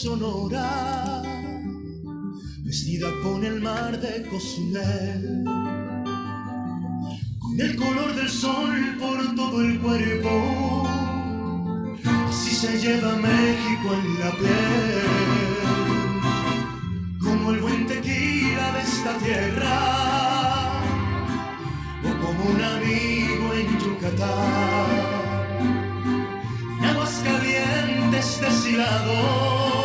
Sonora, vestida con el mar de Cozumel, con el color del sol por todo el cuerpo, así se lleva México en la piel, como el buen tequila de esta tierra, o como un amigo en Yucatán. Calientes deshilados,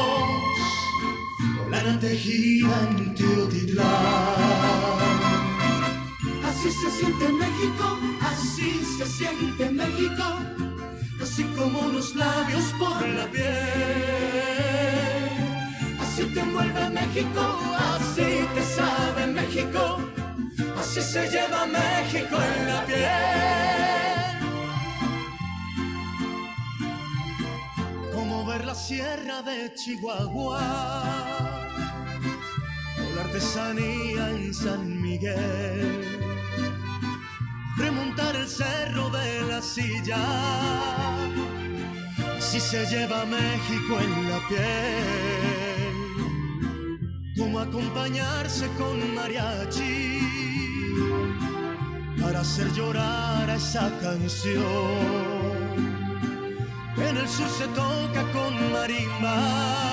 lana tejida en Teotitlán. Así se siente México, así se siente México, así como unos labios por la piel. Así te envuelve México, así te sabe México, así se lleva México en la piel. la sierra de Chihuahua artesanía en San Miguel. Remontar el cerro de la silla, si se lleva México en la piel. Como acompañarse con mariachi para hacer llorar a esa canción en el sur se toca con marimba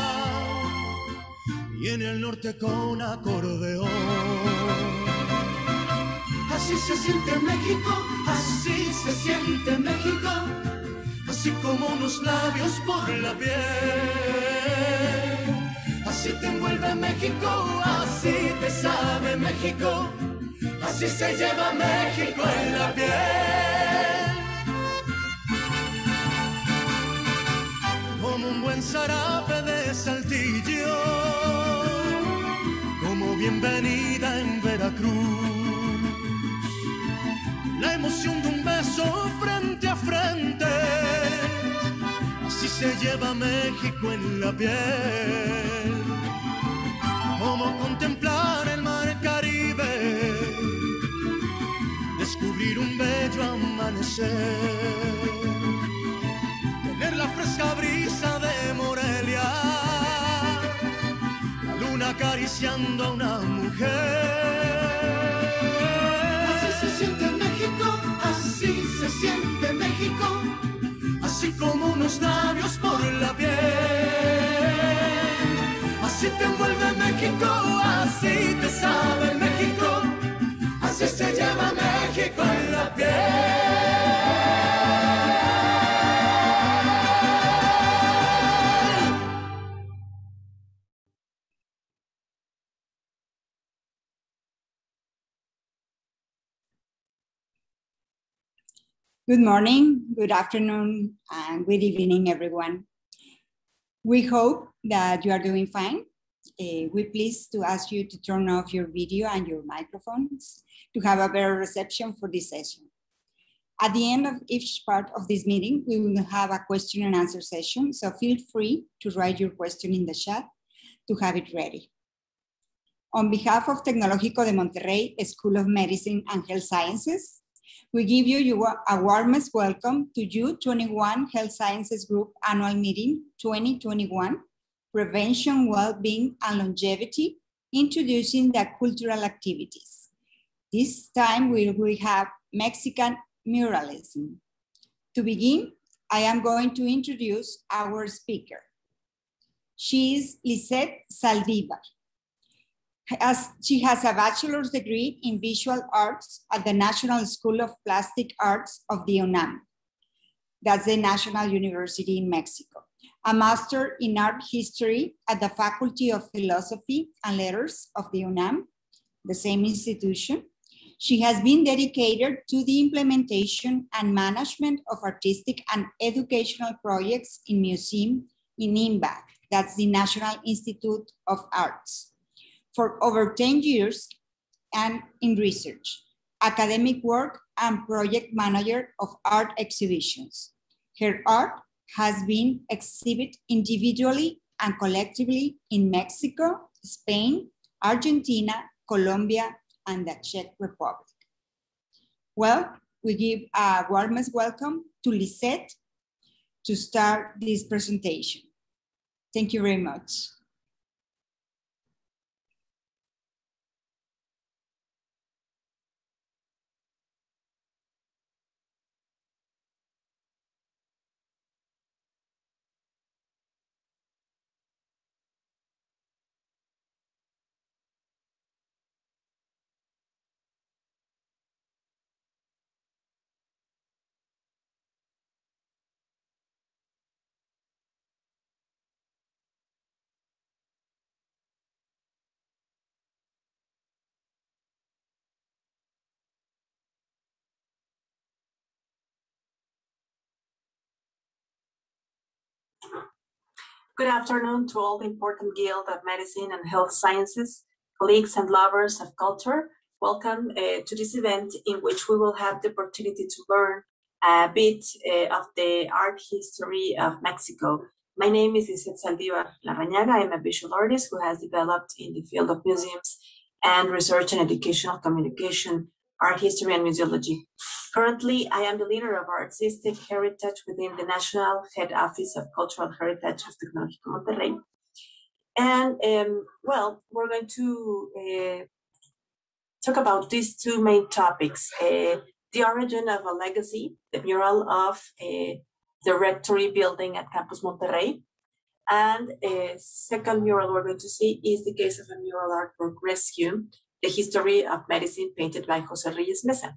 y en el norte con acordeón. Así se siente México, así se siente México, así como unos labios por la piel. Así te envuelve México, así te sabe México, así se lleva México en la piel. un buen zarape de saltillo, como bienvenida en Veracruz. La emoción de un beso frente a frente, así se lleva México en la piel. Como contemplar el mar Caribe, descubrir un bello amanecer la fresca brisa de Morelia, acariciando a una mujer. Así se siente México, así se siente México, así como unos labios por la piel. Así te envuelve México, así te sabe México, así se llama México en la piel. Good morning, good afternoon, and good evening, everyone. We hope that you are doing fine. Uh, we're pleased to ask you to turn off your video and your microphones to have a better reception for this session. At the end of each part of this meeting, we will have a question and answer session, so feel free to write your question in the chat to have it ready. On behalf of Tecnológico de Monterrey School of Medicine and Health Sciences, we give you a warmest welcome to U21 Health Sciences Group Annual Meeting 2021, Prevention, Well-being, and Longevity, introducing the cultural activities. This time we will have Mexican muralism. To begin, I am going to introduce our speaker. She is Lizzette Zaldivar. As she has a bachelor's degree in visual arts at the National School of Plastic Arts of the UNAM. That's the National University in Mexico. A master in art history at the Faculty of Philosophy and Letters of the UNAM, the same institution. She has been dedicated to the implementation and management of artistic and educational projects in museum in INBAC, that's the National Institute of Arts for over 10 years and in research, academic work, and project manager of art exhibitions. Her art has been exhibited individually and collectively in Mexico, Spain, Argentina, Colombia, and the Czech Republic. Well, we give a warmest welcome to Lizzette to start this presentation. Thank you very much. Good afternoon to all the important Guild of Medicine and Health Sciences, colleagues and lovers of culture. Welcome uh, to this event in which we will have the opportunity to learn a bit uh, of the art history of Mexico. My name is Lizzette Zaldivar Larrañaga. I'm a visual artist who has developed in the field of museums and research and educational communication, art history and museology. Currently, I am the leader of artistic heritage within the National Head Office of Cultural Heritage of Tecnológico Monterrey. And um, well, we're going to uh, talk about these two main topics uh, the origin of a legacy, the mural of uh, the rectory building at Campus Monterrey. And a second mural we're going to see is the case of a mural artwork rescue, the history of medicine painted by Jose Reyes Meza.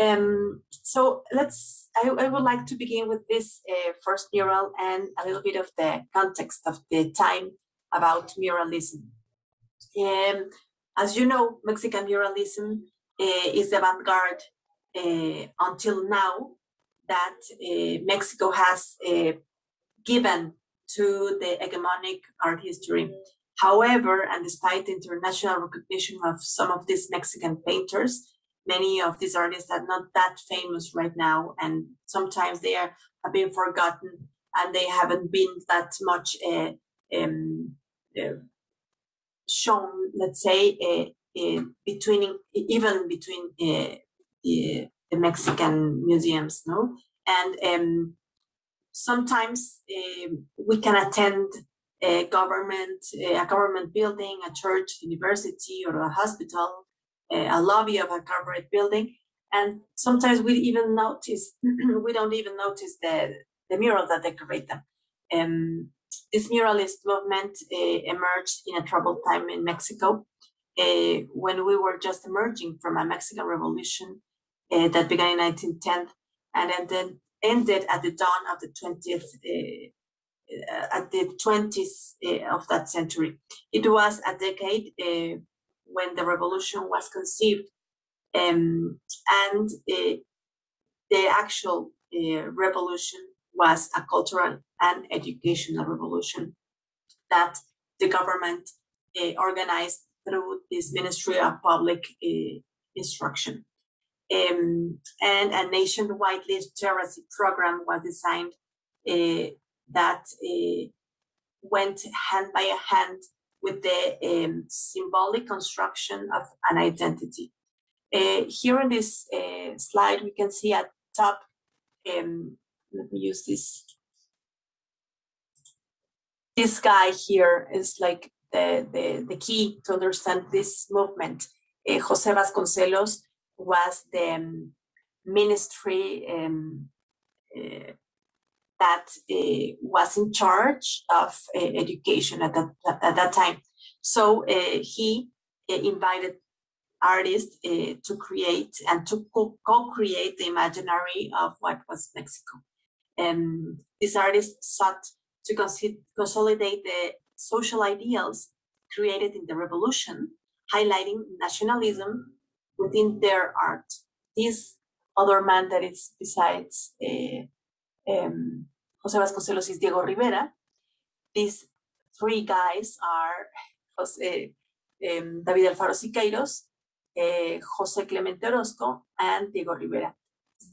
Um, so let's, I, I, would like to begin with this uh, first mural and a little bit of the context of the time about muralism. Um, as you know, Mexican muralism uh, is the avant-garde uh, until now that uh, Mexico has uh, given to the hegemonic art history. However, and despite international recognition of some of these Mexican painters, many of these artists are not that famous right now, and sometimes they are have been forgotten and they haven't been that much uh, um, uh, shown, let's say, uh, between even between the, Mexican museums, no, and um, sometimes we can attend a government, a government building, a church, university, or a hospital, a lobby of a corporate building. And sometimes we even notice, we don't even notice the, the mural that decorate them. Um, this muralist movement uh, emerged in a troubled time in Mexico uh, when we were just emerging from a Mexican revolution uh, that began in 1910 and then ended at the dawn of the 20th at the 20s of that century. It was a decade when the revolution was conceived um, and uh, the actual uh, revolution was a cultural and educational revolution that the government uh, organized through this Ministry of Public Instruction. Um, and a nationwide literacy program was designed that went hand by hand with the um, symbolic construction of an identity. Uh, here on this uh, slide, we can see at top, um, let me use this. This guy here is like the, the, the key to understand this movement. Uh, Jose Vasconcelos was the um, ministry um, uh, that uh, was in charge of uh, education at that, at that time. So uh, he uh, invited artists uh, to create and to co-create the imaginary of what was Mexico. And these artists sought to consolidate the social ideals created in the revolution, highlighting nationalism within their art. This other man that is besides uh, um, Jose Vasconcelos is Diego Rivera. These three guys are Jose, um, David Alfaro Siqueiros, uh, Jose Clemente Orozco, and Diego Rivera.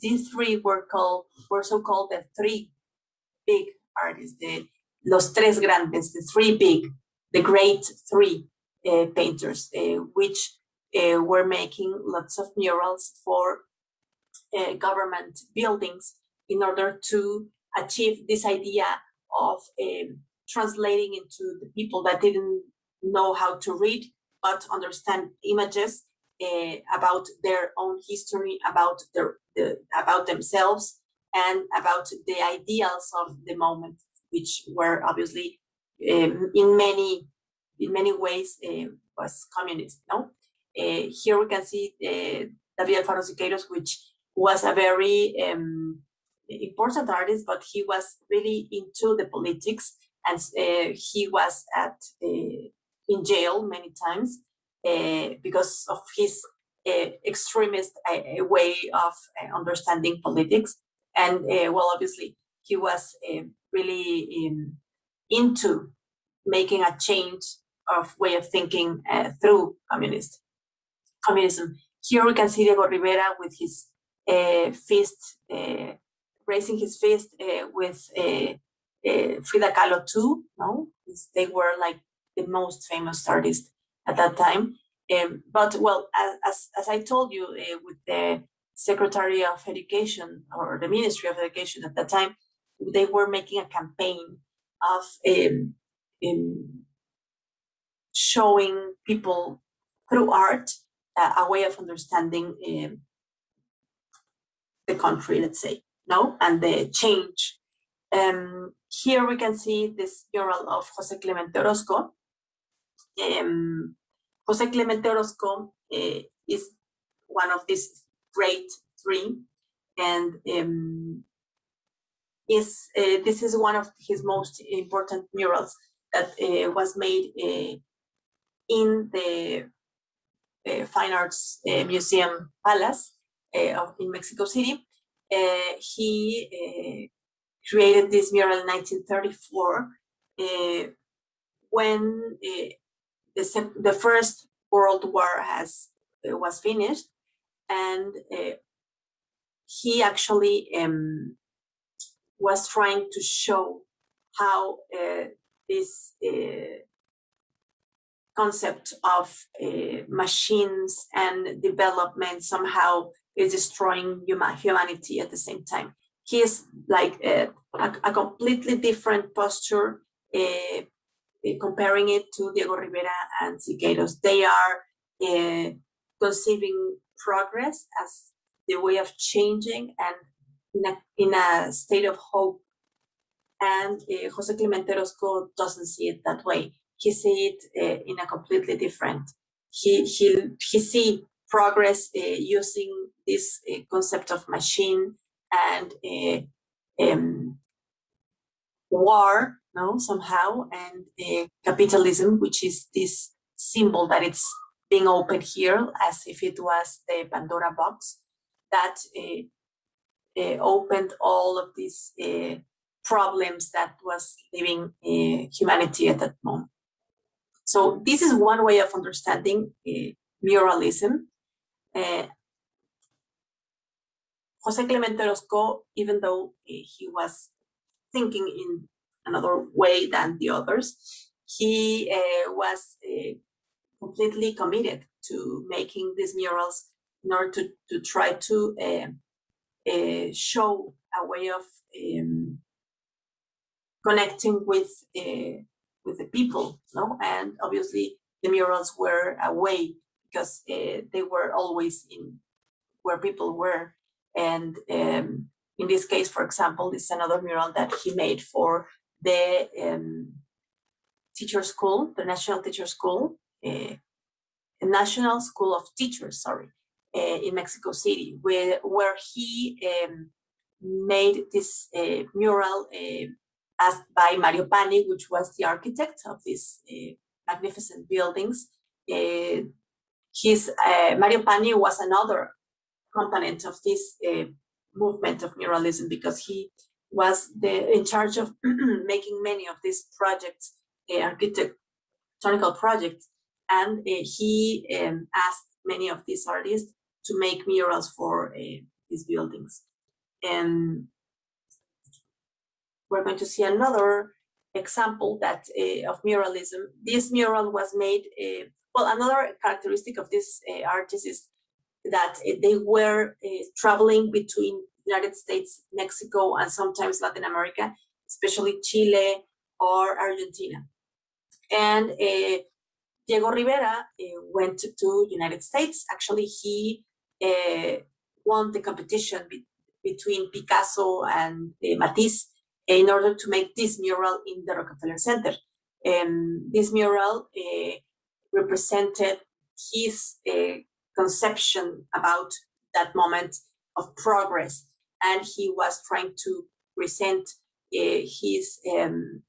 These three were called were so called the three big artists, the los tres grandes, the three big, the great three uh, painters, uh, which were making lots of murals for government buildings in order to achieve this idea of um, translating into the people that didn't know how to read but understand images uh, about their own history, about their the, about themselves, and about the ideals of the moment, which were obviously um, in many in many ways uh, was communist. No, uh, here we can see David Alfaro Siqueiros, which was a very um, important artist, but he was really into the politics, and uh, he was at uh, in jail many times uh, because of his uh, extremist uh, way of understanding politics. And well, obviously, he was really um, into making a change of way of thinking through communist communism. Here we can see Diego Rivera with his fist, raising his fist with Frida Kahlo too. No, they were like the most famous artist at that time. Um, but well, as, as I told you, uh, with the Secretary of Education or the Ministry of Education at that time, they were making a campaign of um, um, showing people through art uh, a way of understanding um, the country, let's say, no, and the change. Um, here we can see this mural of Jose Clemente Orozco, um, Jose Clemente Orozco uh, is one of these great three, and um, is uh, this is one of his most important murals that uh, was made in the Fine Arts Museum Palace in Mexico City. He created this mural in 1934 when the, the first World War has uh, was finished, and uh, he actually um, was trying to show how uh, this uh, concept of uh, machines and development somehow is destroying human, humanity at the same time. He is like a, a, a completely different posture, uh, comparing it to Diego Rivera and Siqueiros, they are uh, conceiving progress as the way of changing and in a, in a state of hope. And uh, Jose Clemente Orozco doesn't see it that way. He see it uh, in a completely different. He he he see progress uh, using this uh, concept of machine and uh, um, war no somehow and capitalism which is this symbol that it's being opened here as if it was the pandora box that uh, uh, opened all of these uh, problems that was living humanity at that moment. So this is one way of understanding uh, Jose Clemente Orozco, even though he was thinking in another way than the others. He uh, was uh, completely committed to making these murals in order to, to try to uh, show a way of um, connecting with with the people, no? And obviously, the murals were a way because uh, they were always in where people were, and um, in this case, for example, this is another mural that he made for the um, teacher school, the National Teacher School, uh, National School of Teachers, sorry, uh, in Mexico City, where, where he um, made this uh, mural asked by Mario Pani, which was the architect of these magnificent buildings. His Mario Pani was another component of this movement of muralism because he was the in charge of making many of these projects, uh, architectonical projects, and uh, he um, asked many of these artists to make murals for uh, these buildings. And we're going to see another example that uh, of muralism. This mural was made. Uh, well, another characteristic of this uh, artist is that they were traveling between United States, Mexico, and sometimes Latin America, especially Chile or Argentina. And uh, Diego Rivera uh, went to United States. Actually, he uh, won the competition be between Picasso and Matisse in order to make this mural in the Rockefeller Center. Um, this mural represented his conception about that moment of progress and he was trying to present uh, his um,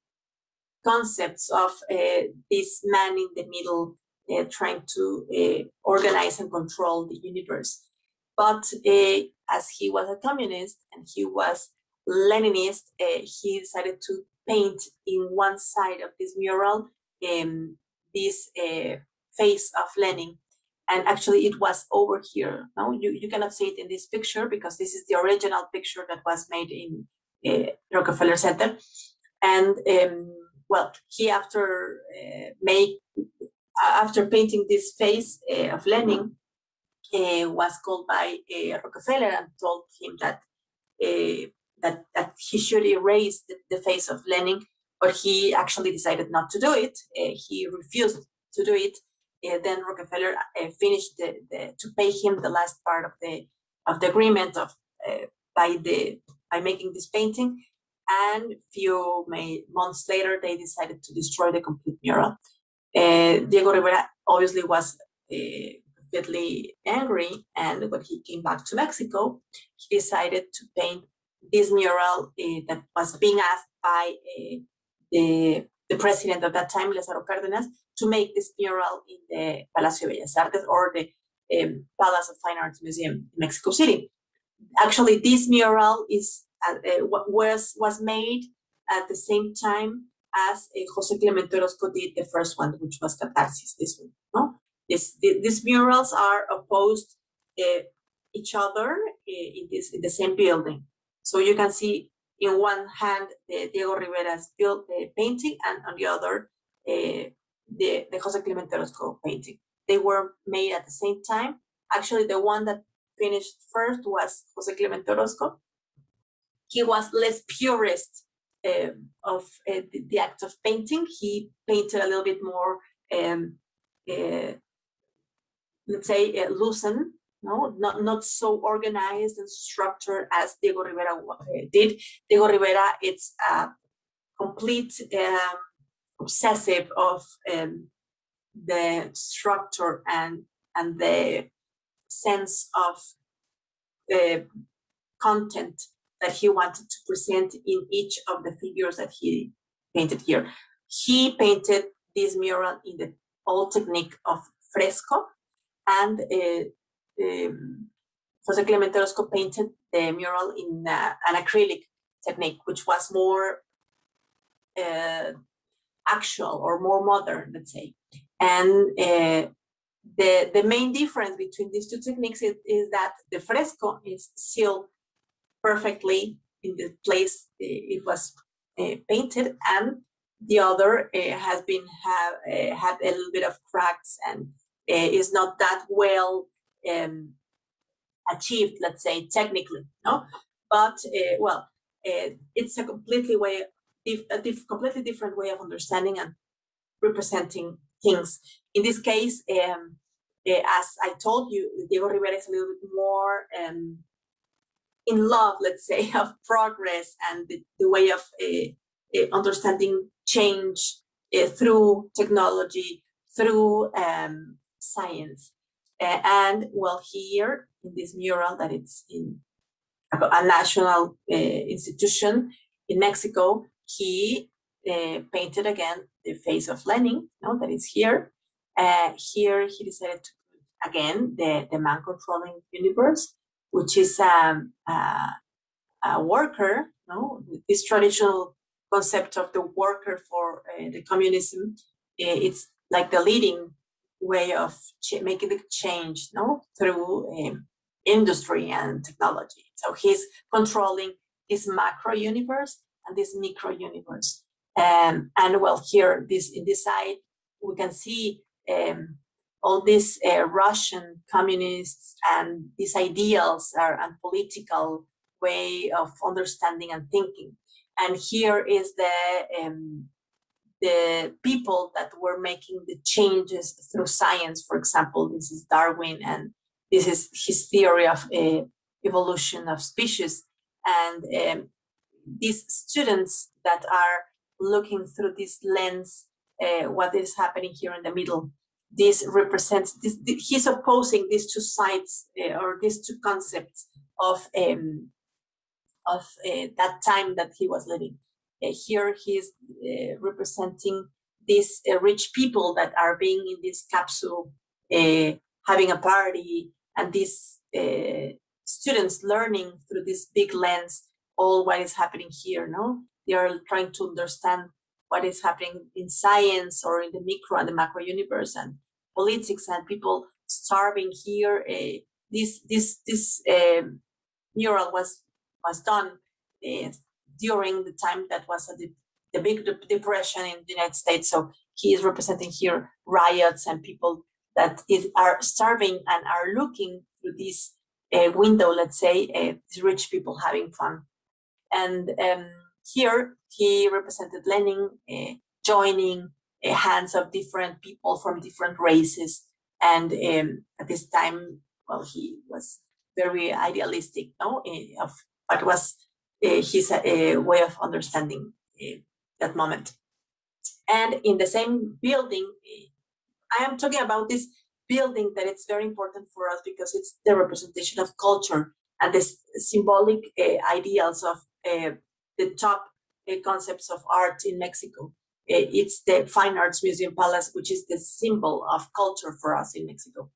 concepts of uh, this man in the middle uh, trying to uh, organize and control the universe. But uh, as he was a communist and he was Leninist, uh, he decided to paint in one side of this mural um, this face of Lenin and actually it was over here. No you, you cannot see it in this picture because this is the original picture that was made in uh, rockefeller center. And um, well he after uh, make after painting this face uh, of lenin uh, was called by uh, rockefeller and told him that uh, that that he should erase the, the, face of lenin but he actually decided not to do it. He refused to do it. Uh, then Rockefeller uh, finished the, the, to pay him the last part of the of the agreement of uh, by the by making this painting, and few may, months later they decided to destroy the complete mural. Uh, Diego Rivera obviously was uh, completely angry, and when he came back to Mexico, he decided to paint this mural uh, that was being asked by the the president of that time, Lázaro Cárdenas, to make this mural in the Palacio de Bellas Artes or the um, Palace of Fine Arts Museum in Mexico City. Actually, this mural is uh, uh, was was made at the same time as uh, Jose Clemente Orozco did the first one, which was Catarsis. This one, no, this the, these murals are opposed uh, each other uh, in this in the same building. So you can see in one hand the Diego Rivera's built the painting, and on the other uh, the, the Jose Clemente Orozco painting. They were made at the same time. Actually, the one that finished first was Jose Clemente Orozco. He was less purist um, of uh, the, the, act of painting. He painted a little bit more, um, uh, let's say, uh, loosened, no, not not so organized and structured as Diego Rivera uh, did. Diego Rivera, it's a complete um, obsessive of um, the structure and and the sense of the content that he wanted to present in each of the figures that he painted here. He painted this mural in the old technique of fresco, and uh, Jose Clemente Orozco painted the mural in uh, an acrylic technique, which was more uh, actual or more modern, let's say. And uh, the, the main difference between these two techniques is, is, that the fresco is still perfectly in the place it was uh, painted, and the other uh, has been have uh, had a little bit of cracks and is not that well um, achieved, let's say technically, no. But uh, well, it's a completely way a diff completely different way of understanding and representing things. In this case, um, uh, as I told you, Diego Rivera is a little bit more um, in love, let's say, of progress and the, the way of uh, uh, understanding change through technology, through um, science. And well, here in this mural that it's in a, national institution in Mexico, he uh, painted again the face of Lenin, you know, that is here. Uh, here he decided to put again the, the man controlling universe, which is um, uh, a worker, you know, this traditional concept of the worker for uh, the communism. Uh, it's like the leading way of making the change no? through um, industry and technology. So he's controlling this macro universe and this micro universe. Um, and well, here this in this side, we can see um, all these uh, Russian communists and these ideals are and political way of understanding and thinking. And here is the um, the people that were making the changes through science. For example, this is Darwin, and this is his theory of uh, evolution of species. And um, these students that are looking through this lens, uh, what is happening here in the middle, this represents this. He's opposing these two sides uh, or these two concepts of um, of uh, that time that he was living. Uh, here he's uh, representing these uh, rich people that are being in this capsule, having a party, and these students learning through this big lens all what is happening here. No, they are trying to understand what is happening in science or in the micro and the macro universe and politics and people starving here. Uh, this this this uh, mural was was done uh, during the time that was the, the big depression in the United States. So he is representing here riots and people that is, are starving and are looking through this uh, window, let's say, uh, these rich people having fun. And um, here he represented Lenin uh, joining uh, hands of different people from different races. And um, at this time, well, he was very idealistic, no, uh, of what was Uh, his uh, way of understanding uh, that moment. And in the same building, uh, I am talking about this building that it's very important for us because it's the representation of culture and the symbolic uh, ideals of the top concepts of art in Mexico. It's the Fine Arts Museum Palace, which is the symbol of culture for us in Mexico.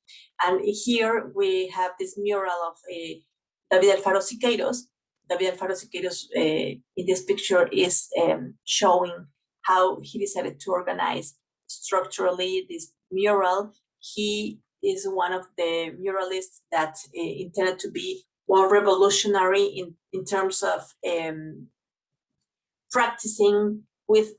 And here we have this mural of David Alfaro Siqueiros, David Alfaro Siqueiros uh, in this picture is um, showing how he decided to organize structurally this mural. He is one of the muralists that uh, intended to be more revolutionary in, in terms of um, practicing with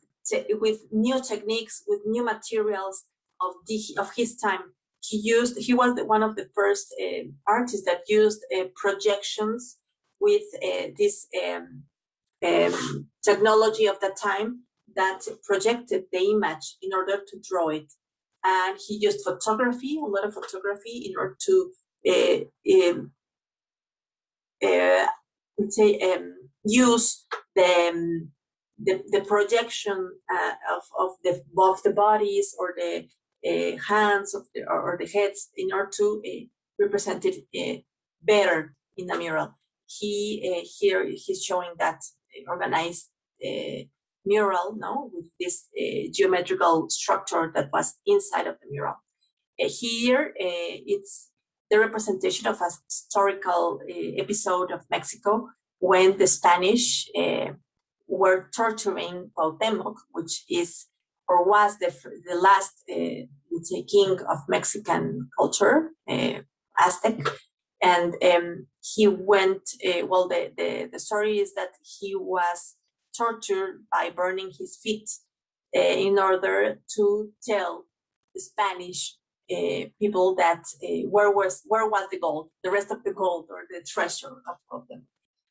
with new techniques, with new materials of the, of his time. He used he was the, one of the first uh, artists that used uh, projections with uh, this um, um, technology of the time that projected the image in order to draw it. And he used photography, a lot of photography, in order to uh, um, uh, let's say um, use the, um, the, the projection uh, of of the the bodies or the uh, hands of the, or, the heads in order to uh, represent it uh, better in the mural he uh, here he's showing that organized uh, mural no with this uh, geometrical structure that was inside of the mural. Here it's the representation of a historical episode of mexico when the spanish were torturing Cuauhtemoc, which is or was the the last uh, king of Mexican culture, uh, Aztec, and um, he went uh, well the, the, the story is that he was tortured by burning his feet uh, in order to tell the spanish uh, people that uh, where was where was the gold the rest of the gold or the treasure of, of them.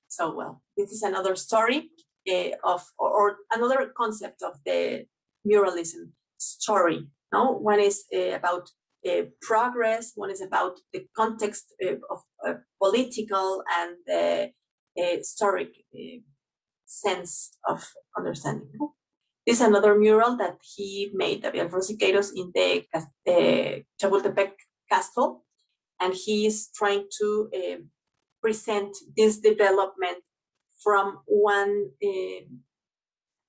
So well this is another story uh, of or, or, another concept of the muralism story no? One is uh, about uh, progress, one is about the context uh, of uh, political and uh, historic uh, sense of understanding. This is another mural that he made, David Siqueiros, in the uh, Chapultepec Castle, and he is trying to present this development from one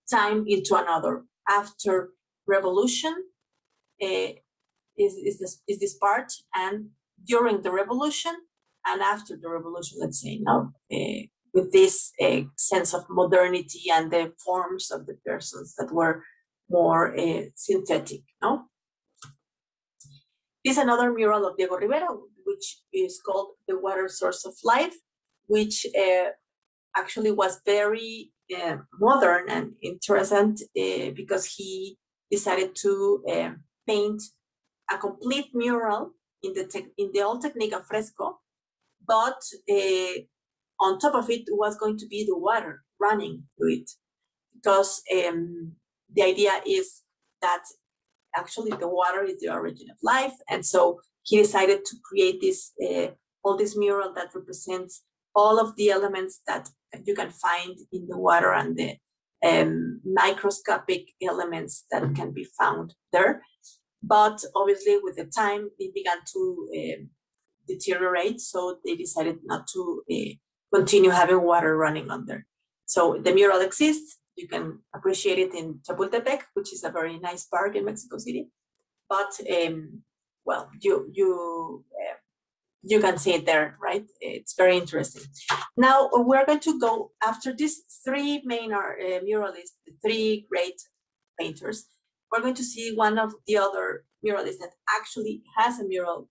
time into another. After revolution, uh, is, is this is this part and during the revolution and after the revolution let's say now uh, with this uh, sense of modernity and the forms of the persons that were more uh, synthetic no? This is another mural of diego rivera which is called the water source of life which actually was very modern and interesting because he decided to paint a complete mural in the te- in the old technique of fresco, but uh, on top of it was going to be the water running through it, because um, the idea is that actually the water is the origin of life. And so he decided to create this, uh, all this mural that represents all of the elements that you can find in the water and the um, microscopic elements that can be found there. But obviously, with the time, it began to uh, deteriorate, so they decided not to uh, continue having water running under. So the mural exists. You can appreciate it in Chapultepec, which is a very nice park in Mexico City. But um, well, you you uh, you can see it there, right? It's very interesting. Now we're going to go after these three main uh, muralists, the three great painters. We're going to see one of the other muralists that actually has a mural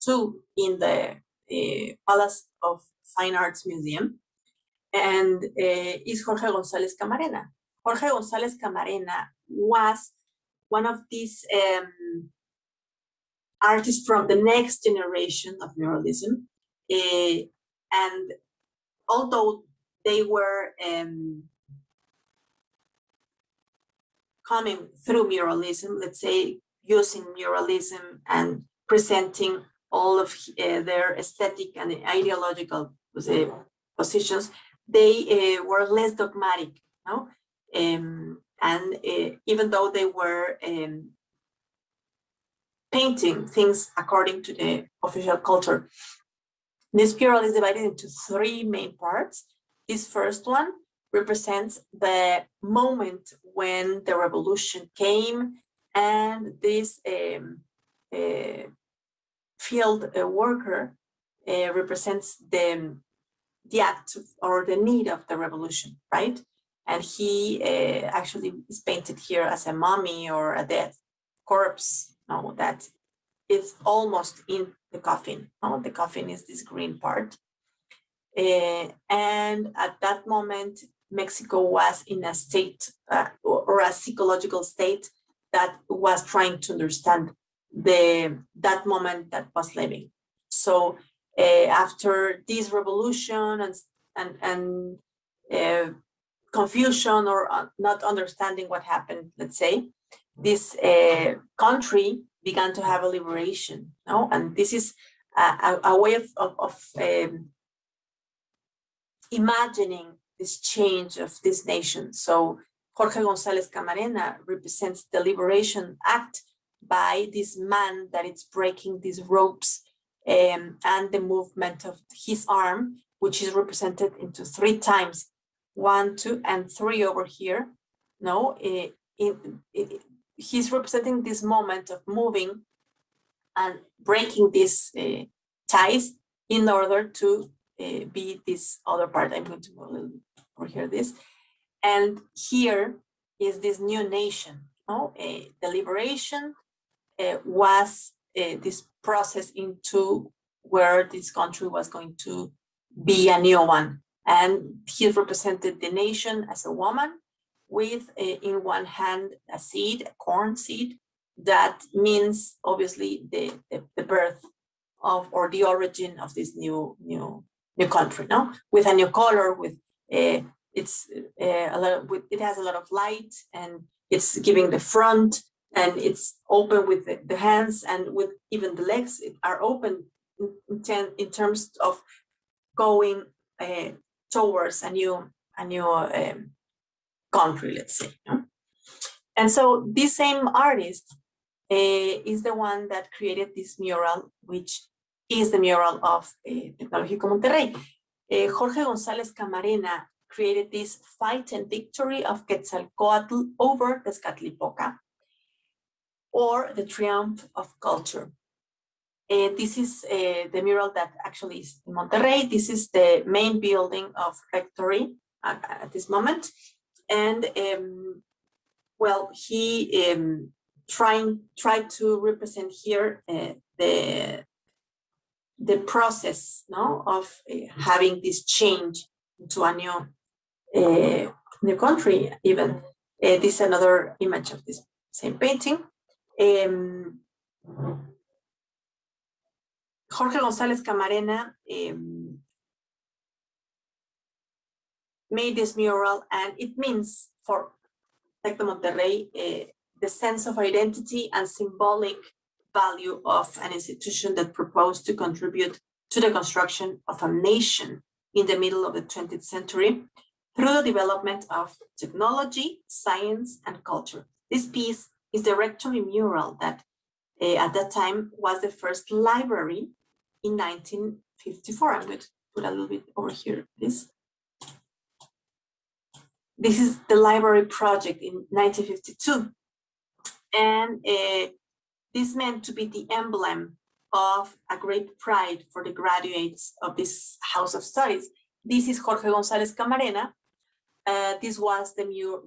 too in the uh, Palace of Fine Arts Museum, and uh, is Jorge González Camarena. Jorge González Camarena was one of these um, artists from the next generation of muralism. Uh, and although they were um, coming through muralism, let's say using muralism and presenting all of uh, their aesthetic and ideological uh, positions, they uh, were less dogmatic. No? Um, and uh, even though they were um, painting things according to the official culture. This mural is divided into three main parts. This first one represents the moment when the revolution came and this um, uh, field uh, worker uh, represents the, the act or the need of the revolution, right? And he uh, actually is painted here as a mummy or a dead corpse no, that it's almost in the coffin. No, the coffin is this green part. Uh, and at that moment, Mexico was in a state uh, or a psychological state that was trying to understand the that moment that was living. So uh, after this revolution and and and uh, confusion or uh, not understanding what happened, let's say, this uh, country began to have a liberation. No? And this is a, a way of, of, of um, imagining this change of this nation. So Jorge González Camarena represents the liberation act by this man that is breaking these ropes um, and the movement of his arm, which is represented into three times, one, two, and three over here. No, uh, in, in, he's representing this moment of moving and breaking these uh, ties in order to uh, be this other part. I'm going to little over here this. And here is this new nation. No? Uh, the liberation uh, was uh, this process into where this country was going to be a new one. And he represented the nation as a woman with in one hand a seed, a corn seed, that means obviously the, the, the, birth of or the origin of this new new new country. No, with a new color, with uh, it's uh, a lot of, with, it has a lot of light and it's giving the front and it's open with the, the hands and with even the legs are open in, ten, in terms of going uh, towards a new a new um, country, let's say. And so this same artist is the one that created this mural, which is the mural of uh, Tecnológico Monterrey. Uh, Jorge González Camarena created this fight and victory of Quetzalcoatl over the Tezcatlipoca, or the triumph of culture. Uh, this is uh, the mural that actually is in Monterrey. This is the main building of Rectory at, at this moment and um, well, he um, trying tried to represent here uh, the the process no of uh, having this change to a new uh, new country even. Uh, this is another image of this same painting. Um, Jorge González Camarena um, made this mural and it means for Tec de Monterrey, uh, the sense of identity and symbolic value of an institution that proposed to contribute to the construction of a nation in the middle of the 20th century through the development of technology, science, and culture. This piece is the rectory mural that uh, at that time was the first library in 1954. I'm going to put a little bit over here, please. This is the library project in 1952. And uh, this meant to be the emblem of a great pride for the graduates of this house of studies. This is Jorge González Camarena. Uh, this was the,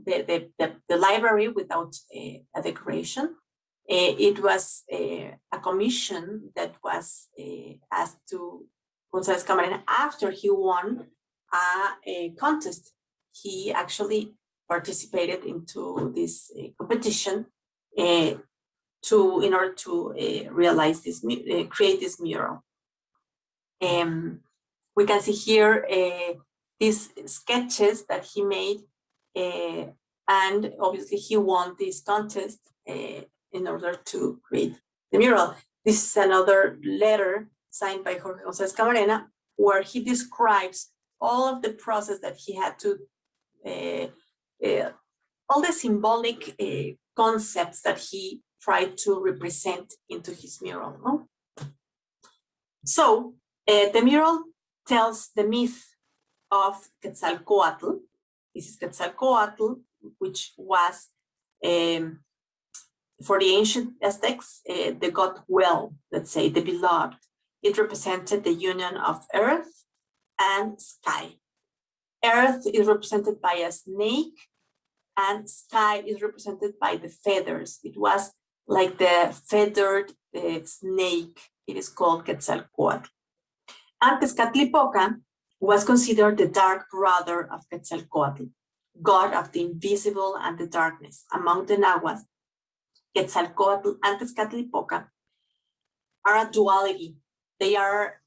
the, the, the, the library without a, a decoration. Uh, it was uh, a commission that was uh, asked to González Camarena after he won a, a contest. He actually participated into this competition to in order to uh, realize this, uh, create this mural. Um, we can see here uh, these sketches that he made, uh, and obviously he won this contest uh, in order to create the mural. This is another letter signed by Jorge González Camarena, where he describes all of the process that he had to, uh, all the symbolic concepts that he tried to represent into his mural. No? So uh, the mural tells the myth of Quetzalcoatl. This is Quetzalcoatl, which was um, for the ancient Aztecs, uh, the god well, let's say, the beloved. It represented the union of earth and sky. Earth is represented by a snake, and sky is represented by the feathers. It was like the feathered uh, snake. It is called Quetzalcoatl. And Tezcatlipoca was considered the dark brother of Quetzalcoatl, god of the invisible and the darkness. Among the Nahuas, Quetzalcoatl and Tezcatlipoca are a duality. They are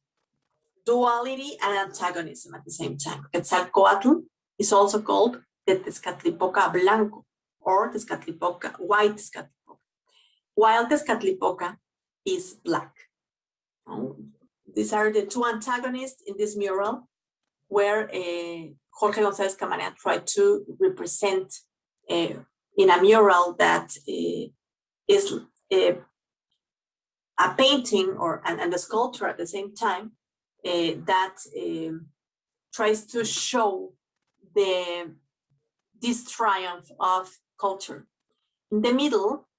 duality and antagonism at the same time. Quetzalcoatl is also called the Tezcatlipoca Blanco or Tezcatlipoca, white Tezcatlipoca, while Tezcatlipoca is black. Oh, these are the two antagonists in this mural where uh, Jorge González Camarena tried to represent uh, in a mural that uh, is a, a painting or and, and, a sculpture at the same time uh, that um, tries to show the this triumph of culture. In the middle, uh,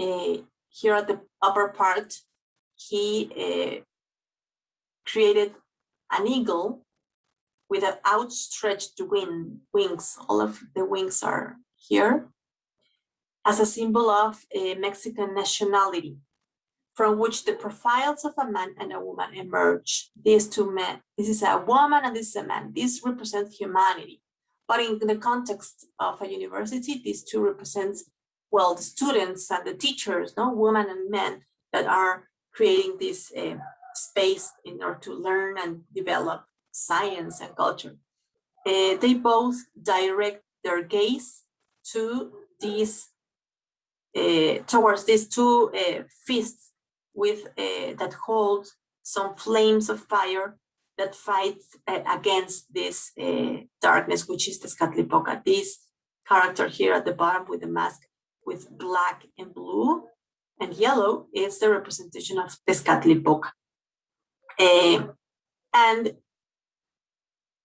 here at the upper part, he uh, created an eagle with an outstretched wing, wings. All of the wings are here as a symbol of a Mexican nationality, from which the profiles of a man and a woman emerge. These two men, this is a woman and this is a man. This represents humanity. But in the context of a university, these two represents, well, the students and the teachers, no, women and men that are creating this uh, space in order to learn and develop science and culture. Uh, they both direct their gaze to these uh, towards these two fists with that hold some flames of fire that fight against this darkness, which is the Tezcatlipoca. This character here at the bottom with the mask with black and blue and yellow is the representation of Tezcatlipoca. Uh, and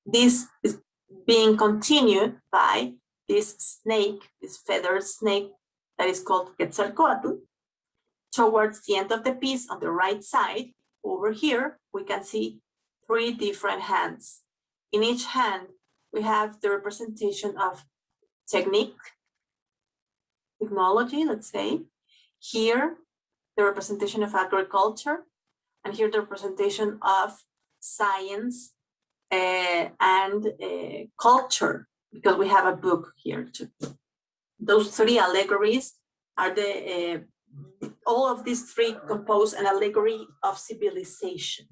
this is being continued by this snake, this feathered snake that is called Quetzalcoatl. Towards the end of the piece on the right side, over here, we can see three different hands. In each hand, we have the representation of technique, technology, let's say. Here, the representation of agriculture, and here the representation of science uh, and uh, culture, because we have a book here too. Those three allegories are the, uh, all of these three compose an allegory of civilization.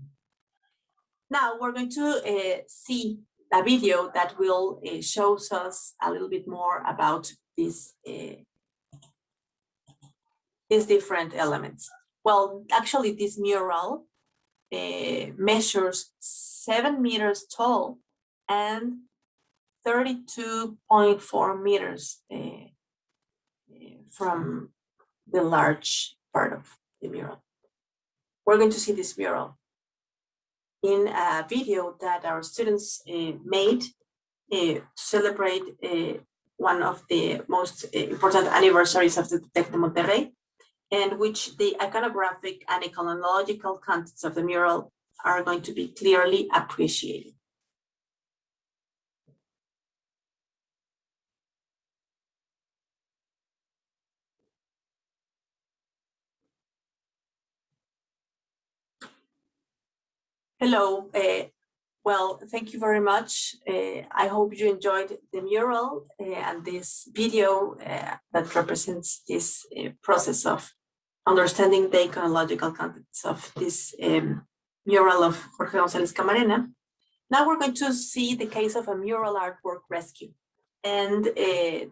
Now we're going to uh, see a video that will uh, shows us a little bit more about this uh, these different elements. Well, actually, this mural uh, measures seven meters tall and 32.4 meters uh, from the large part of the mural. We're going to see this mural in a video that our students uh, made to celebrate one of the most important anniversaries of the TEC de Monterrey, and which the iconographic and iconological contents of the mural are going to be clearly appreciated. Hello. Uh, well, thank you very much. Uh, I hope you enjoyed the mural uh, and this video uh, that represents this uh, process of understanding the iconological contents of this um, mural of Jorge González Camarena. Now we're going to see the case of a mural artwork rescue and uh,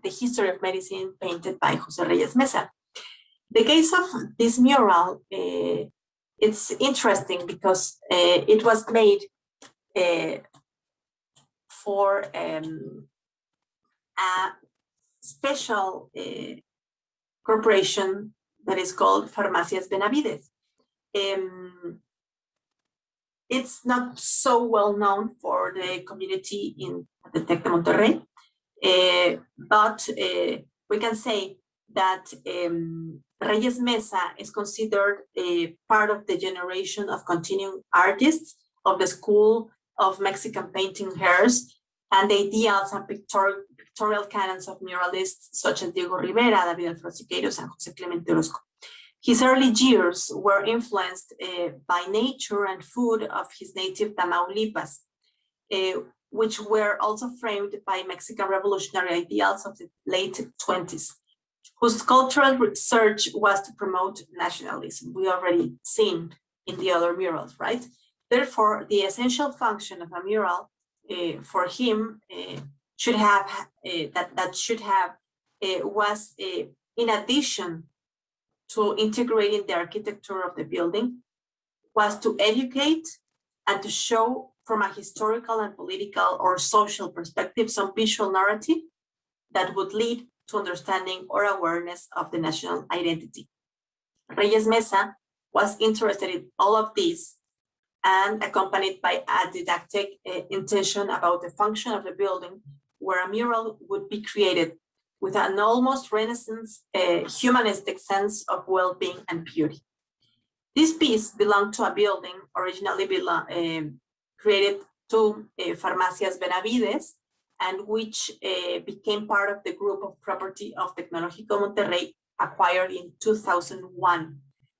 the history of medicine painted by Jose Reyes Meza. The case of this mural it's interesting because uh, it was made uh, for um, a special uh, corporation that is called Farmacias Benavides. Um, it's not so well known for the community in the Tec de Monterrey, uh, but uh, we can say that um, Reyes Meza is considered a part of the generation of continuing artists of the school of Mexican painting hairs and the ideals and pictorial, pictorial canons of muralists such as Diego Rivera, David Alfaro Siqueiros, and Jose Clemente Orozco. His early years were influenced uh, by nature and food of his native Tamaulipas, uh, which were also framed by Mexican revolutionary ideals of the late 20s whose cultural research was to promote nationalism. We already seen in the other murals, right? Therefore, the essential function of a mural uh, for him uh, should have uh, that that should have was in addition to integrating the architecture of the building was to educate and to show from a historical and political or social perspective some visual narrative that would lead to understanding or awareness of the national identity. Reyes Meza was interested in all of these and accompanied by a didactic uh, intention about the function of the building where a mural would be created with an almost Renaissance uh, humanistic sense of well-being and beauty. This piece belonged to a building originally belong, uh, created to uh, Farmacias Benavides and which uh, became part of the group of property of Tecnológico Monterrey acquired in 2001.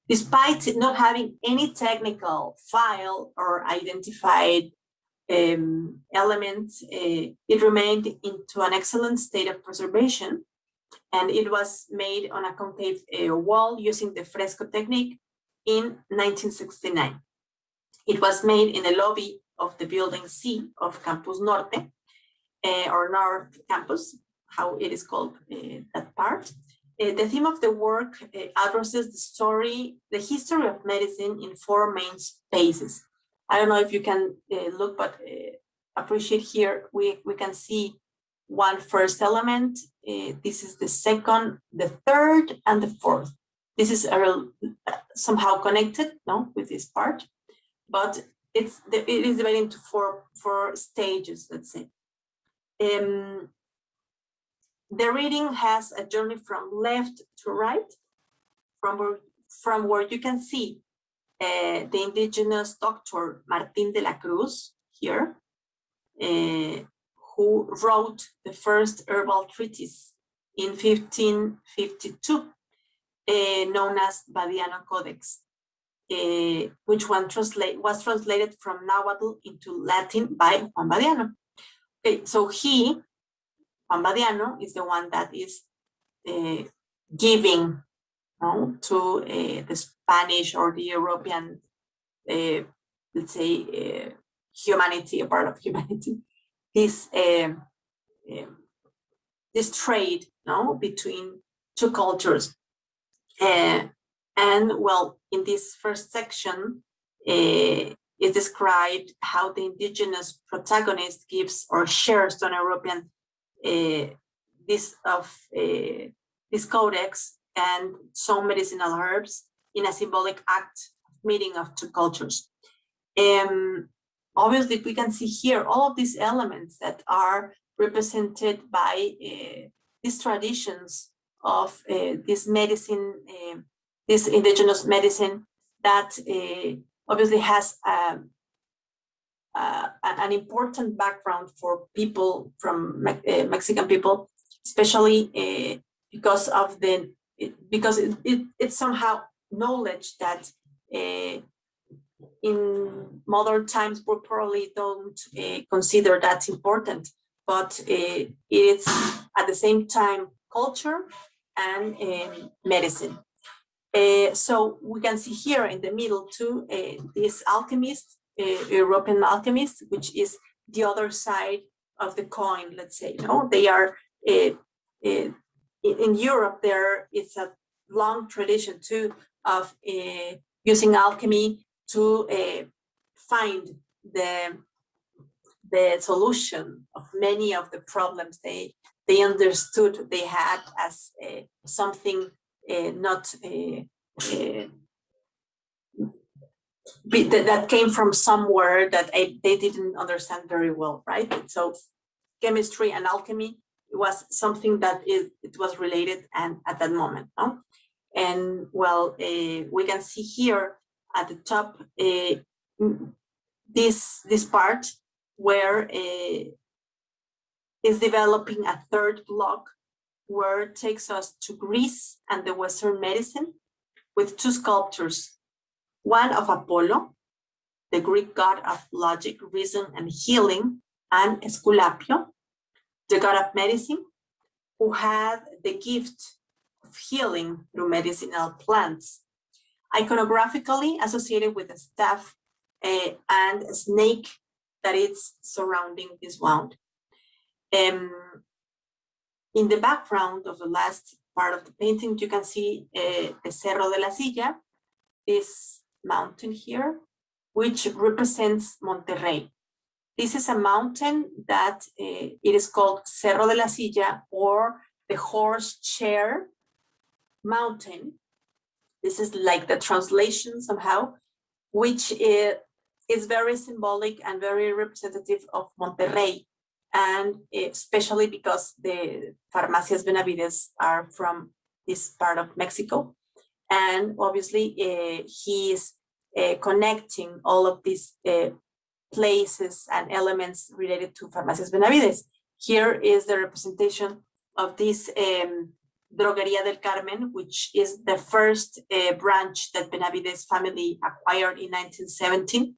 Despite not having any technical file or identified um, elements, uh, it remained into an excellent state of preservation and it was made on a concave uh, wall using the fresco technique in 1969. It was made in the lobby of the building C of Campus Norte, uh, or North Campus, how it is called uh, that part. Uh, the theme of the work addresses the story, the history of medicine in four main spaces. I don't know if you can look, but appreciate here, we, we can see one first element. Uh, this is the second, the third, and the fourth. This is a, somehow connected, no, with this part, but it's it is divided into four four stages. Let's say. Um, the reading has a journey from left to right, from where, from where you can see uh, the indigenous doctor Martin de la Cruz here, uh, who wrote the first herbal treatise in 1552, uh, known as Badiano Codex, which one translate, was translated from Nahuatl into Latin by Juan Badiano. Okay, so he, Juan Badiano, is the one that is giving to the Spanish or the European, uh, let's say, humanity, a part of humanity, this this trade no, between two cultures. Uh, and well, in this first section, uh, is described how the indigenous protagonist gives or shares to an European uh, this of this codex and some medicinal herbs in a symbolic act meeting of two cultures. Um, obviously, we can see here all of these elements that are represented by uh, these traditions of uh, this medicine, uh, this indigenous medicine that obviously has um, uh, an important background for people from Me Mexican people, especially because of the because it, it, it's somehow knowledge that in modern times we probably don't uh, consider that important, but uh, it's at the same time culture and um, medicine. Uh, so we can see here in the middle too, this alchemist, European alchemist, which is the other side of the coin, let's say, no, they are in Europe, there is a long tradition too of uh, using alchemy to uh, find the the solution of many of the problems they they understood they had as uh, something not that came from somewhere that they didn't understand very well, right? So chemistry and alchemy was something that is, it was related and at that moment, no? And well, uh, we can see here at the top uh, this this part where uh, is developing a third block where it takes us to Greece and the Western medicine with two sculptures, one of Apollo, the Greek god of logic, reason, and healing, and Esculapio, the god of medicine, who had the gift of healing through medicinal plants iconographically associated with a staff uh, and a snake that is surrounding this wound. Um, in the background of the last part of the painting, you can see uh, the Cerro de la Silla, this mountain here, which represents Monterrey. This is a mountain that uh, it is called Cerro de la Silla or the horse chair mountain this is like the translation somehow, which is, is very symbolic and very representative of Monterrey. And especially because the Farmacias Benavides are from this part of Mexico. And obviously, uh, he is uh, connecting all of these uh, places and elements related to Farmacias Benavides. Here is the representation of this um, Drogueria del Carmen, which is the first uh, branch that Benavides family acquired in 1917.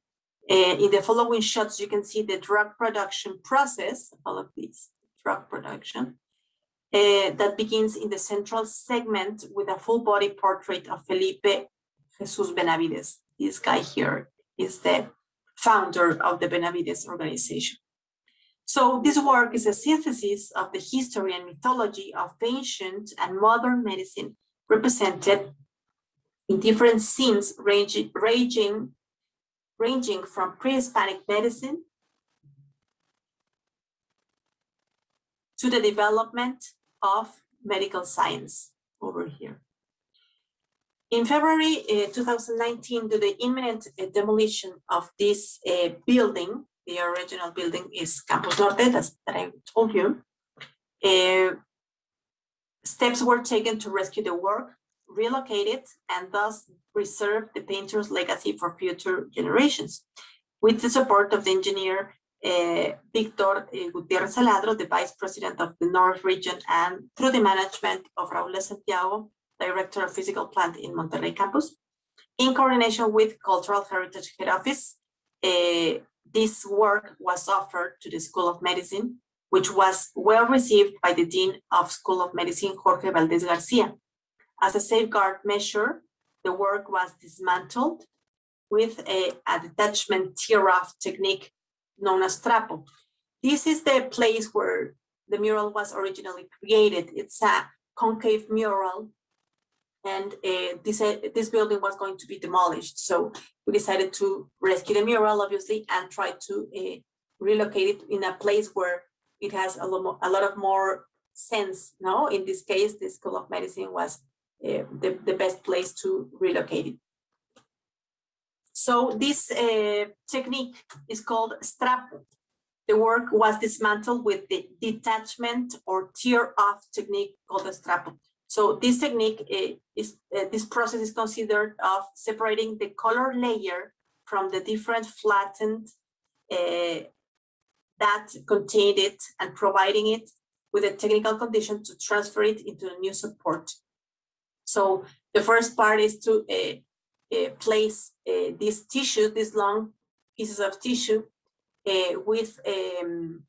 Uh, in the following shots, you can see the drug production process, all of these drug production, uh, that begins in the central segment with a full body portrait of Felipe Jesus Benavides. This guy here is the founder of the Benavides organization. So this work is a synthesis of the history and mythology of ancient and modern medicine represented in different scenes ranging, ranging, ranging from pre-Hispanic medicine to the development of medical science over here. In February uh, 2019, due to the imminent uh, demolition of this uh, building, the original building is Campus Norte, that's, that I told you. Uh, steps were taken to rescue the work, relocate it, and thus preserve the painter's legacy for future generations. With the support of the engineer uh, Victor uh, Gutierrez Aladro, the vice president of the North region, and through the management of Raul Santiago, director of physical plant in Monterrey campus, in coordination with Cultural Heritage Head Office, uh, this work was offered to the School of Medicine, which was well received by the Dean of School of Medicine, Jorge Valdez Garcia. As a safeguard measure, the work was dismantled with a, a detachment tear-off technique known as trapo. This is the place where the mural was originally created. It's a concave mural and uh, this, uh, this building was going to be demolished. So we decided to rescue the mural, obviously, and try to uh, relocate it in a place where it has a lot, more, a lot of more sense. No, in this case, the School of Medicine was uh, the, the best place to relocate it. So this uh, technique is called strap. The work was dismantled with the detachment or tear off technique called the strappo. So this technique uh, is, uh, this process is considered of separating the color layer from the different flattened uh, that contained it and providing it with a technical condition to transfer it into a new support. So the first part is to uh, uh, place uh, these tissue, these long pieces of tissue, with um,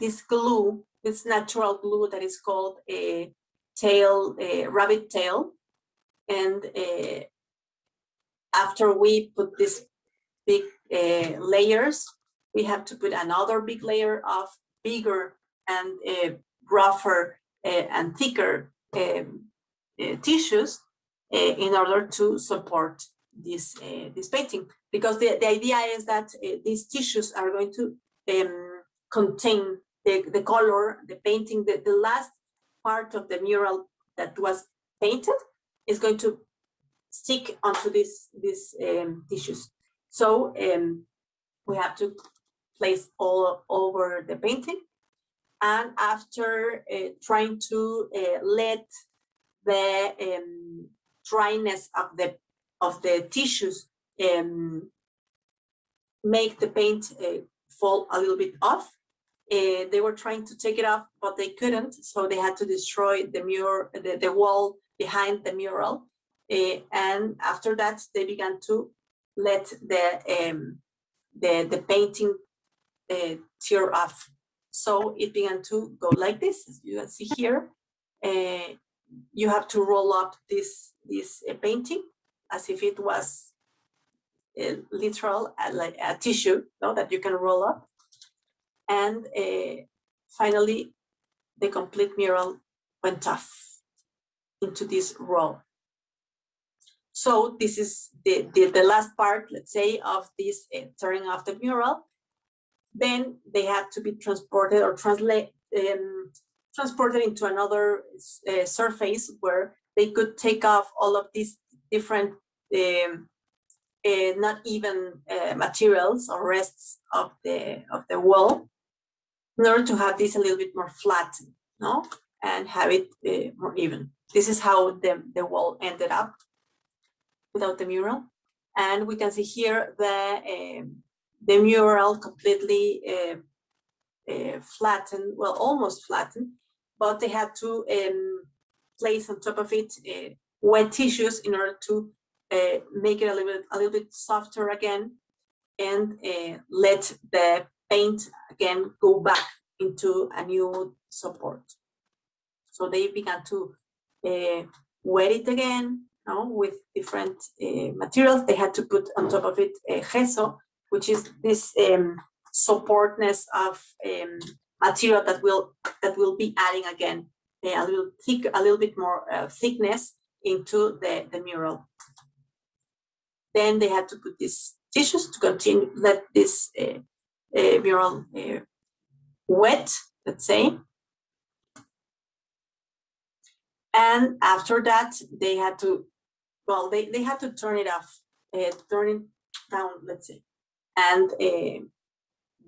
this glue, this natural glue that is called a tail, a rabbit tail. And after we put these big layers, we have to put another big layer of bigger and rougher and thicker um, uh, tissues uh, in order to support this uh, this painting because the, the idea is that these tissues are going to um, contain the, the color the painting the, the last part of the mural that was painted is going to stick onto this these um, tissues so um, we have to place all over the painting and after uh, trying to uh, let the um, dryness of the of the tissues um, make the paint uh, fall a little bit off. Uh, they were trying to take it off, but they couldn't, so they had to destroy the mural, the, the wall behind the mural. Uh, and after that, they began to let the um, the the painting uh, tear off. So it began to go like this, as you can see here. You have to roll up this this painting as if it was a literal uh, like a tissue no, that you can roll up and uh, finally the complete mural went off into this roll so this is the, the, the last part let's say of this uh, turning off the mural. Then they had to be transported or translate um, transported into another uh, surface where they could take off all of these different um, uh, not even materials or rests of the of the wall in order to have this a little bit more flat no? And have it uh, more even. This is how the, the wall ended up without the mural. And we can see here the um, the mural completely uh, uh, flattened well almost flattened but they had to um, place on top of it uh, wet tissues in order to uh, make it a little bit a little bit softer again and uh, let the paint again go back into a new support. So they began to uh, wet it again you know, with different uh, materials. They had to put on top of it a gesso, which is this um, supportness of um, material that will that will be adding again a little thick, a little bit more uh, thickness into the, the mural. Then they had to put these tissues to continue, let this uh, uh, mural uh, wet, let's say. And after that, they had to, well, they, they had to turn it off, uh, turn it down, let's say. And uh,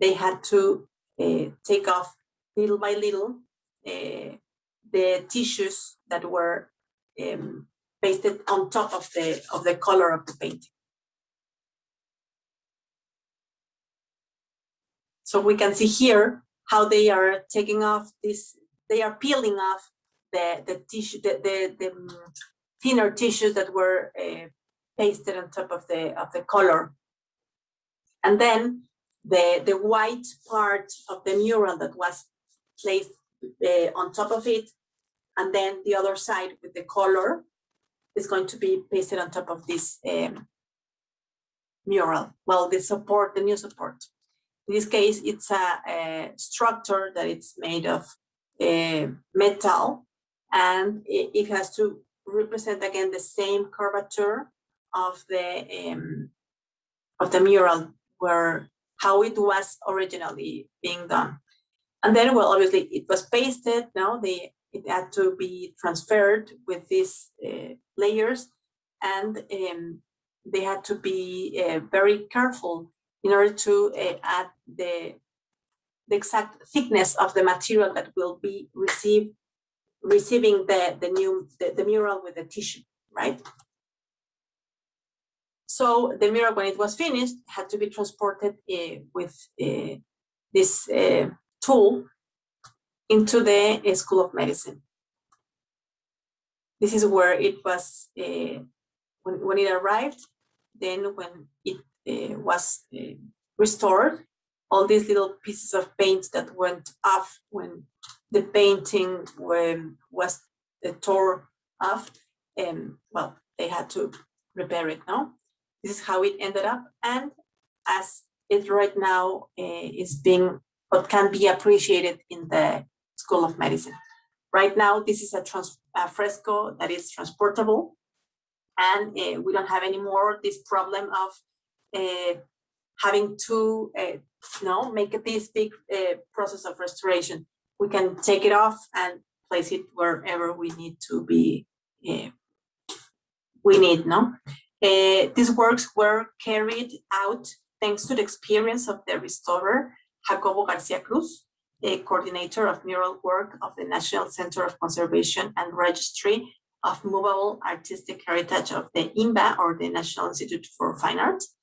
they had to uh, take off little by little the tissues that were um, pasted on top of the of the color of the painting. So we can see here how they are taking off this, they are peeling off the, the tissue, the, the, the um, thinner tissues that were uh, pasted on top of the of the color. And then the, the white part of the mural that was placed uh, on top of it, and then the other side with the color is going to be pasted on top of this um, mural. Well, the support, the new support. In this case, it's a, a structure that it's made of uh, metal, and it, it, has to represent again the same curvature of the um, of the mural where how it was originally being done. And then, well, obviously it was pasted. Now they it had to be transferred with these uh, layers, and um, they had to be uh, very careful in order to uh, add the the exact thickness of the material that will be received receiving the the new the, the mural with the tissue, right? So the mural, when it was finished, had to be transported uh, with uh, this uh, tool into the uh, School of Medicine. This is where it was, uh, when, when it arrived, then when it was restored, all these little pieces of paint that went off when the painting was tore off, and well, they had to repair it now. This is how it ended up. And as it right now uh, is being what can be appreciated in the School of Medicine. Right now, this is a, trans- a fresco that is transportable, and uh, we don't have anymore this problem of uh, having to uh, you know, make this big uh, process of restoration. We can take it off and place it wherever we need to be. Uh, we need no. Uh, these works were carried out thanks to the experience of the restorer Jacobo Garcia Cruz, the coordinator of mural work of the National Center of Conservation and Registry of Movable Artistic Heritage of the INBA or the National Institute for Fine Arts.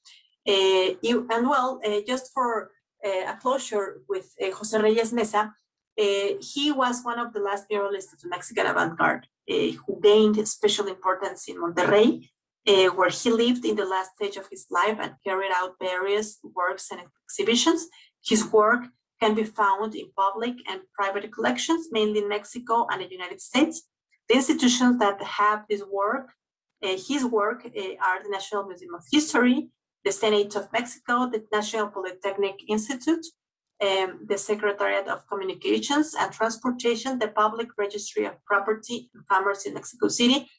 Uh, you, and well, uh, just for uh, a closure with uh, Jose Reyes Meza, uh, he was one of the last muralists of the Mexican avant-garde uh, who gained special importance in Monterrey, where he lived in the last stage of his life and carried out various works and exhibitions his work can be found in public and private collections, mainly in Mexico and the United States. The institutions that have this work, uh, his work, uh, are the National Museum of History, the Senate of Mexico, the National Polytechnic Institute, um, the Secretariat of Communications and Transportation, the Public Registry of Property and Commerce in Mexico City,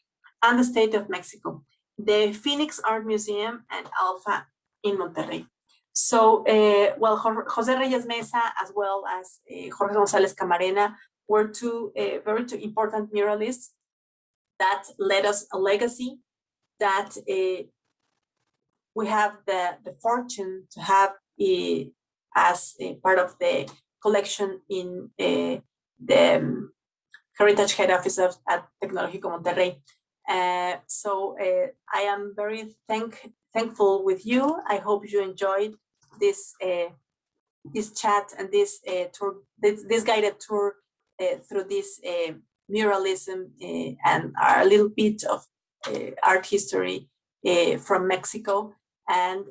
and the State of Mexico, the Phoenix Art Museum, and Alfa in Monterrey. So, uh, well, Jose Reyes Meza as well as uh, Jorge Gonzalez Camarena were two uh, very two important muralists that led us a legacy that uh, we have the, the fortune to have uh, as part of the collection in uh, the um, Heritage Head Office of, at Tecnológico Monterrey. so I am very thank, thankful with you. I hope you enjoyed this uh, this chat and this uh, tour, this, this, guided tour uh, Uh, through this uh, muralism uh, and a little bit of art history from Mexico and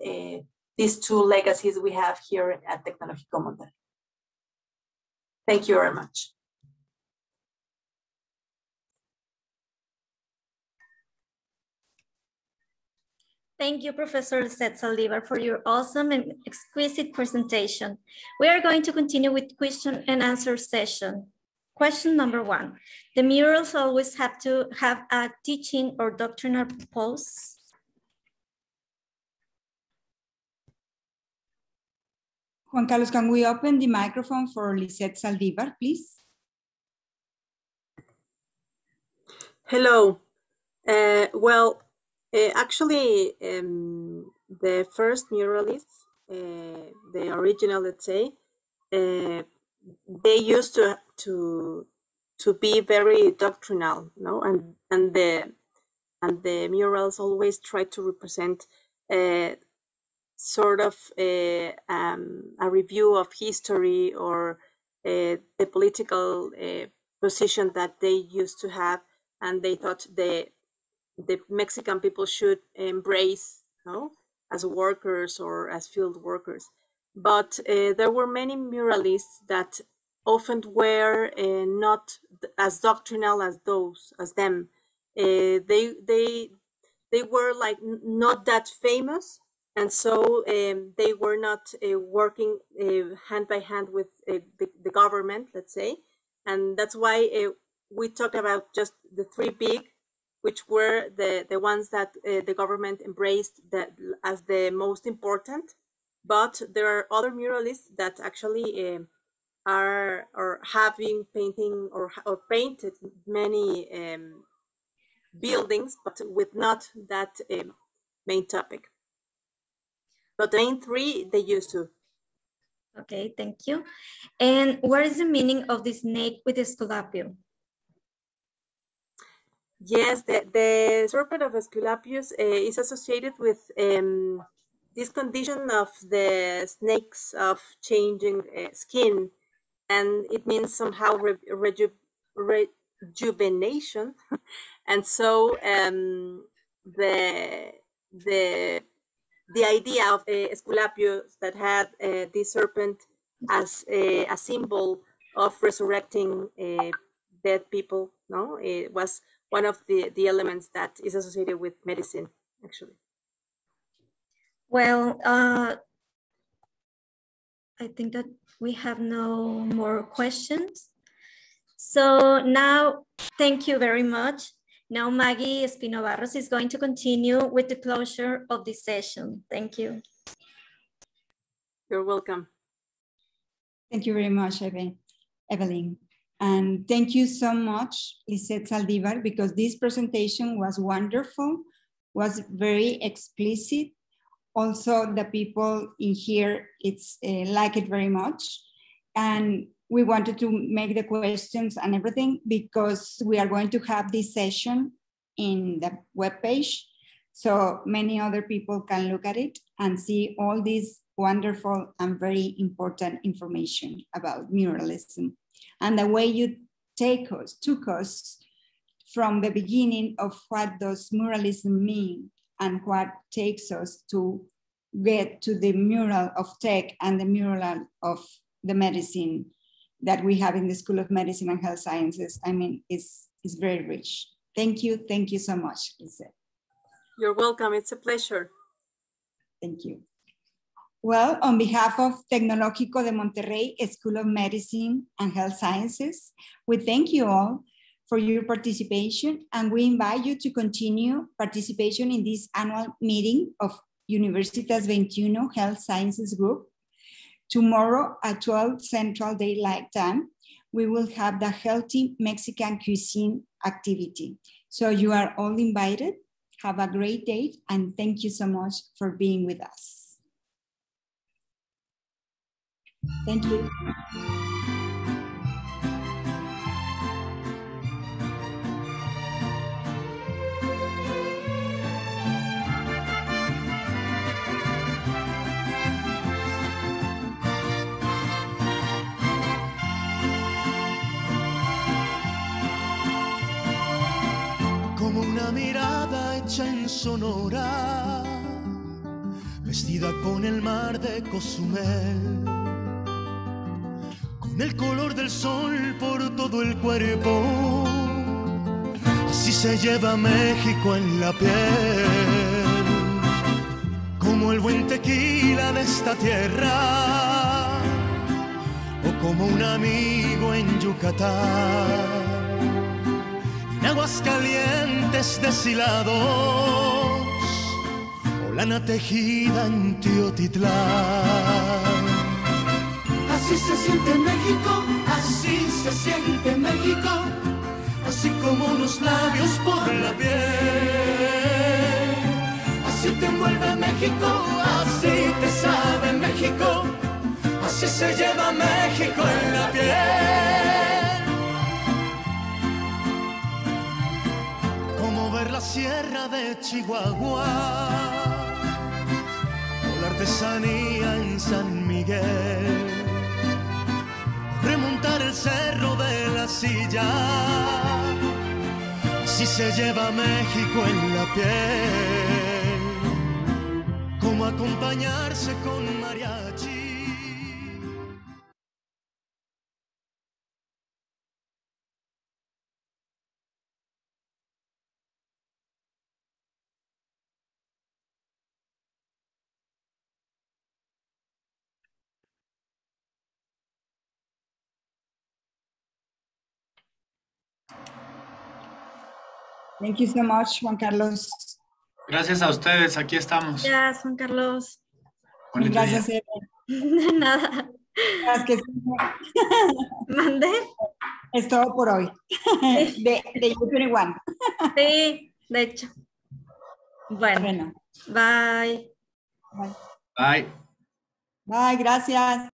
these two legacies we have here at Tecnológico Monterrey. Thank you very much. Thank you, Professor Lizzette for your awesome and exquisite presentation. We are going to continue with question and answer session. Question number one, the murals always have to have a teaching or doctrinal purpose? Juan Carlos, can we open the microphone for Lizzette Zaldivar, please? Hello. Uh, well, uh, actually, um, the first muralists, uh, the original, let's say, uh, they used to to to be very doctrinal, no, and and the and the murals always try to represent a sort of a, um, a review of history or uh, the political uh, position that they used to have, and they thought the the Mexican people should embrace no, as workers or as field workers. But uh, there were many muralists that often were uh, not as doctrinal as those, as them. Uh, they they they were like not that famous, and so um, they were not uh, working uh, hand by hand with uh, the, the, government, let's say, and that's why we talked about just the three big, which were the the ones that the government embraced that as the most important. But there are other muralists that actually um, are or have been painting or or painted many um, buildings, but with not that um, main topic. But the main three, they used to. Okay, thank you. And what is the meaning of the snake with Esculapio? Yes, the, the serpent of Esculapius uh, is associated with um, this condition of the snakes of changing uh, skin, and it means somehow re reju rejuvenation. and so um, the the the idea of uh, Esculapius that had uh, this serpent as a, a, symbol of resurrecting uh, dead people, no, it was one of the, the elements that is associated with medicine, actually. Well, uh, I think that we have no more questions. So now, thank you very much. Now Maggie Espino Barros is going to continue with the closure of this session. Thank you. You're welcome. Thank you very much, Evelyn. And thank you so much, Lizzette Zaldivar, because this presentation was wonderful, was very explicit. Also, the people in here, it's uh, like it very much. And we wanted to make the questions and everything because we are going to have this session in the web page so many other people can look at it and see all this wonderful and very important information about muralism and the way you take us took us from the beginning of what does muralism mean and what takes us to get to the mural of tech and the mural of the medicine that we have in the School of Medicine and Health Sciences, I mean, is, is very rich. Thank you. Thank you so much, Lisa. You're welcome. It's a pleasure. Thank you. Well, on behalf of Tecnológico de Monterrey School of Medicine and Health Sciences, we thank you all for your participation and we invite you to continue participation in this annual meeting of Universitas 21 Health Sciences Group Tomorrow at 12 Central Daylight Time, we will have the Healthy Mexican Cuisine activity. So you are all invited. Have a great day and thank you so much for being with us. Thank you. Mirada hecha en Sonora, vestida con el mar de Cozumel, con el color del sol por todo el cuerpo. Así se lleva México en la piel, como el buen tequila de esta tierra, o como un amigo en Yucatán aguas calientes deshilados o lana tejida en Teotitlán. Así se siente México, así se siente México, así como unos labios por la piel. Así te envuelve México, así te sabe México, así se lleva México en la piel. La sierra de Chihuahua o la artesanía en San Miguel, remontar el cerro de la silla, si se lleva México en la piel, como acompañarse con mariachi Thank you so much, Juan Carlos. Gracias a ustedes, aquí estamos. Gracias, Juan Carlos. Bonito día. Gracias, Eva. De nada. Gracias, que ¿Mandé? es todo por hoy. De, de U21. Sí, de hecho. Bueno, Bueno, bye. bye. Bye. Bye, gracias.